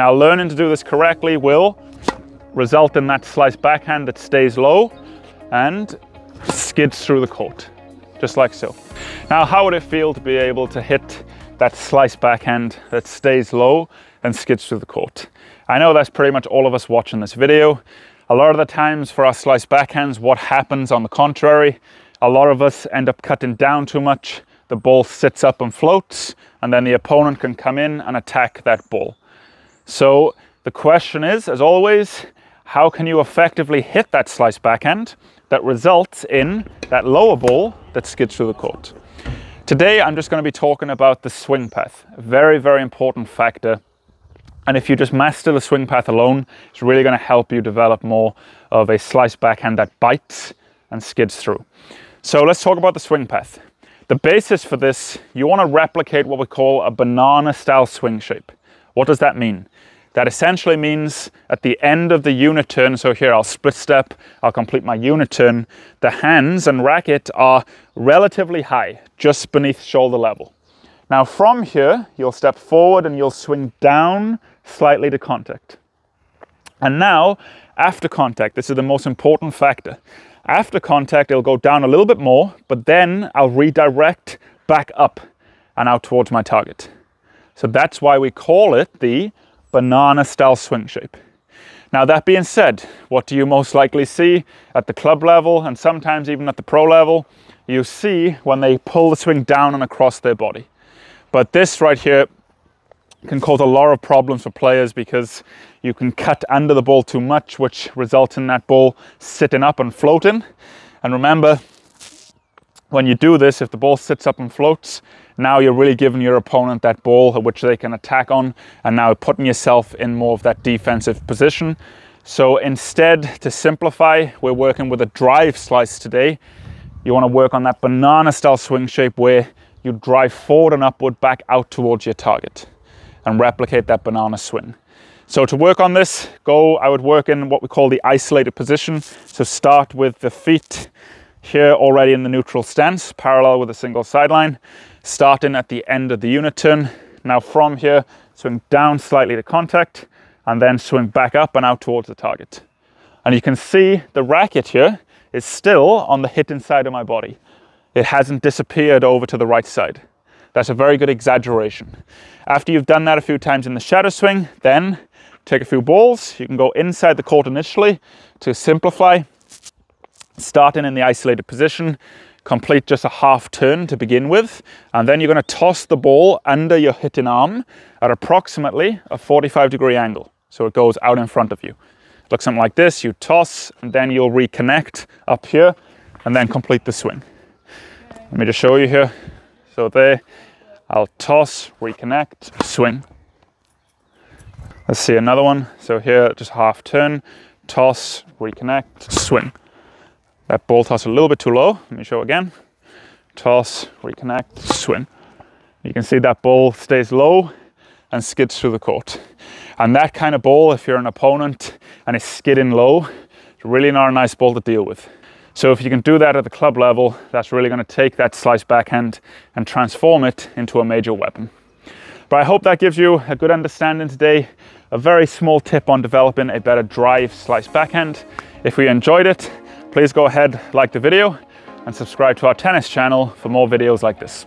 Now learning to do this correctly will result in that slice backhand that stays low and skids through the court, just like so. Now, how would it feel to be able to hit that slice backhand that stays low and skids through the court? I know that's pretty much all of us watching this video. A lot of the times for our slice backhands, what happens on the contrary, a lot of us end up cutting down too much, the ball sits up and floats, and then the opponent can come in and attack that ball. So the question is, as always, how can you effectively hit that slice backhand that results in that lower ball that skids through the court? Today, I'm just going to be talking about the swing path, a very, very important factor. And if you just master the swing path alone, it's really going to help you develop more of a slice backhand that bites and skids through. So let's talk about the swing path. The basis for this, you want to replicate what we call a banana style swing shape. What does that mean? That essentially means at the end of the unit turn, so here I'll split step, I'll complete my unit turn, the hands and racket are relatively high, just beneath shoulder level. Now from here, you'll step forward and you'll swing down slightly to contact. And now, after contact, this is the most important factor. After contact, it'll go down a little bit more, but then I'll redirect back up and out towards my target. So that's why we call it the banana style swing shape. Now that being said, what do you most likely see at the club level and sometimes even at the pro level? You see when they pull the swing down and across their body. But this right here can cause a lot of problems for players because you can cut under the ball too much, which results in that ball sitting up and floating. And remember, when you do this, if the ball sits up and floats, now you're really giving your opponent that ball which they can attack on, and now putting yourself in more of that defensive position. So instead, to simplify, we're working with a drive slice today. You want to work on that banana style swing shape where you drive forward and upward back out towards your target and replicate that banana swing. So to work on this, go, I would work in what we call the isolated position. So start with the feet here already in the neutral stance, parallel with a single sideline, starting at the end of the unit turn. Now from here, swing down slightly to contact, and then swing back up and out towards the target. And you can see the racket here is still on the hitting side of my body. It hasn't disappeared over to the right side. That's a very good exaggeration. After you've done that a few times in the shadow swing, then take a few balls. You can go inside the court initially to simplify, starting in the isolated position, complete just a half turn to begin with, and then you're going to toss the ball under your hitting arm at approximately a 45 degree angle. So it goes out in front of you. Looks something like this, you toss, and then you'll reconnect up here, and then complete the swing. Let me just show you here. So there, I'll toss, reconnect, swing. Let's see another one. So here, just half turn, toss, reconnect, swing. That ball toss a little bit too low. Let me show again. Toss, reconnect, swing. You can see that ball stays low and skids through the court. And that kind of ball, if you're an opponent and it's skidding low, it's really not a nice ball to deal with. So if you can do that at the club level, that's really going to take that slice backhand and transform it into a major weapon. But I hope that gives you a good understanding today, a very small tip on developing a better drive slice backhand. If you enjoyed it, please go ahead, like the video and subscribe to our tennis channel for more videos like this.